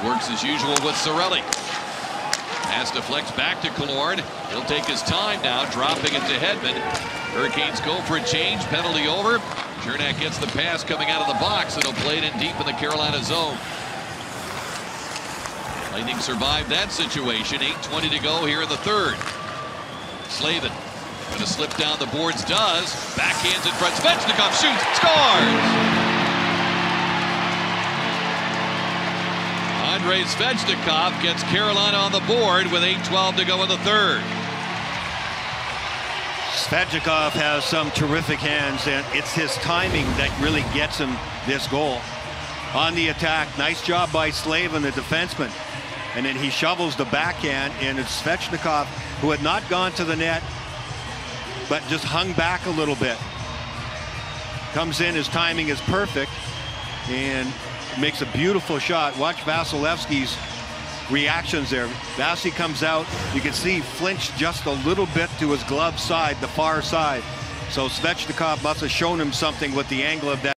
He works as usual with Cirelli. Pass deflects back to Killorn. He'll take his time now, dropping it to Hedman. Hurricanes go for a change, penalty over. Cernak gets the pass coming out of the box, he'll play it in deep in the Carolina zone. Lightning survived that situation. 8.20 to go here in the third. Slavin going to slip down the boards, does. Backhands in front. Svechnikov shoots, scores! Andrei Svechnikov gets Carolina on the board with 8.12 to go in the third. Svechnikov has some terrific hands, and it's his timing that really gets him this goal. On the attack, nice job by Slavin, the defenseman. And then he shovels the backhand, and it's Svechnikov, who had not gone to the net, but just hung back a little bit. Comes in, his timing is perfect, and makes a beautiful shot. Watch Vasilevskiy's reactions there. Vasi comes out. You can see flinch just a little bit to his glove side, the far side. So Svechnikov must have shown him something with the angle of that.